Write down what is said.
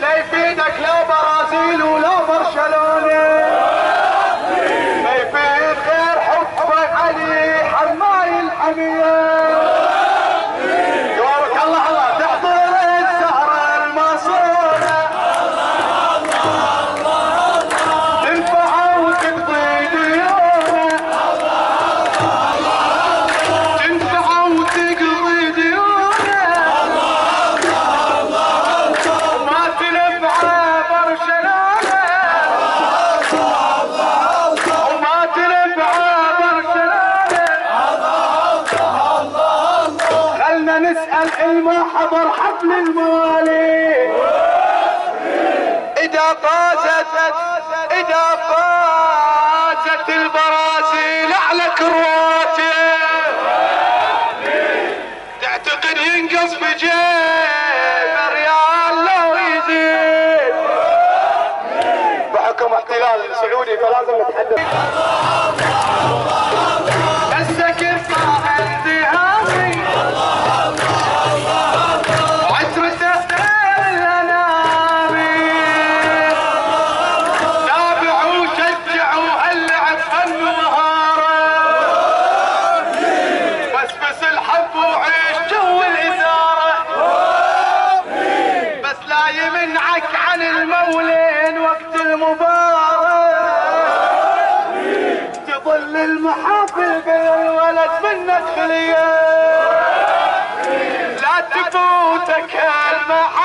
لا يفيدك لا برازيل ولا حفل المواليد إذا فازت إذا فازت البرازيل على كرواتيا تعتقد ينقص بجيب ريال لو يزيد. بحكم احتلال سعودي فلازم نتحدث. المولين وقت المباراه. تظل المحافل بالولد منك خليه لا تفوتك المحافل.